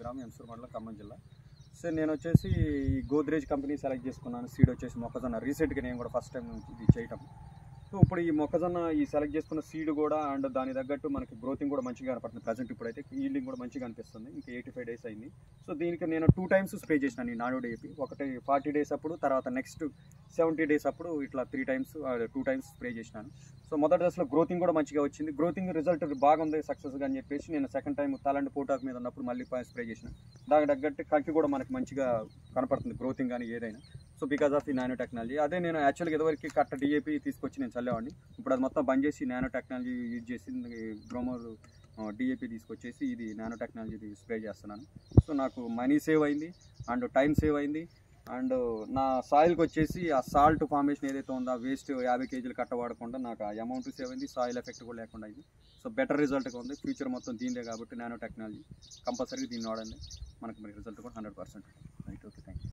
గ్రామం ఎంసూర్ మండలం ఖమ్మం జిల్లా. సార్ నేను వచ్చేసి ఈ గోద్రేజ్ కంపెనీ సెలెక్ట్ చేసుకున్నాను. సీడ్ వచ్చేసి మొక్కజొన్న. రీసెంట్గా నేను కూడా ఫస్ట్ టైం ఇది చేయటం. సో ఇప్పుడు ఈ మొక్కజొన్న ఈ సెలెక్ట్ చేసుకున్న సీడ్ కూడా అండ్ దాని తగ్గట్టు మనకి గ్రోతింగ్ కూడా మంచిగా కనపడుతుంది. ప్రజెంట్ ఇప్పుడైతే ఈల్డింగ్ కూడా మంచిగా అనిపిస్తుంది. ఇంకా ఎయిటీ ఫైవ్ డేస్ అయింది. సో దీనికి నేను టూ టైమ్స్ స్ప్రే చేసినాను ఈ నాడు డేపి ఒకటి ఫార్టీ డేస్ అప్పుడు తర్వాత నెక్స్ట్ సెవెంటీ డేస్ అప్పుడు ఇట్లా three times two times spray చేసినాను. సో మొదటి దశలో గ్రోతింగ్ కూడా మంచిగా వచ్చింది. గ్రోతింగ్ రిజల్ట్ బాగుంది సక్సెస్గా అని చెప్పేసి నేను సెకండ్ టైం తలండి పోటాక్ మీద ఉన్నప్పుడు మళ్ళీ స్ప్రే చేసిన. దానికి తగ్గట్టు కంకి కూడా మనకి మంచిగా కనపడుతుంది గ్రోతింగ్ కానీ ఏదైనా. సో బికాస్ ఆఫ్ ఈ నానో టెక్నాలజీ అదే నేను యాక్చువల్గా ఇదివరకు కట్ట డిఏపి తీసుకొచ్చి నేను చల్లేవాడిని. ఇప్పుడు అది మొత్తం బంద్ చేసి నానో టెక్నాలజీ యూజ్ చేసి గ్రోమర్ డిఏపి తీసుకొచ్చేసి ఇది నానో టెక్నాలజీ స్ప్రే చేస్తున్నాను. సో నాకు మనీ సేవ్ అయింది అండ్ టైం సేవ్ అయింది అండ్ నా సాయిల్కి వచ్చేసి ఆ సాల్ట్ ఫార్మేషన్ ఏదైతే ఉందో ఆ వేస్ట్ యాభై కేజీలు కట్ట వాడకుండా నాకు ఆ అమౌంట్ సేవ్ అయింది సాయిల్ ఎఫెక్ట్ కూడా లేకుండా అయింది. సో బెటర్ రిజల్ట్గా ఉంది. ఫ్యూచర్ మొత్తం దీనిదే కాబట్టి నానో టెక్నాలజీ కంపల్సరీగా దీన్ని వాడండి. మనకి మరి రిజల్ట్ కూడా hundred percent right okay thank you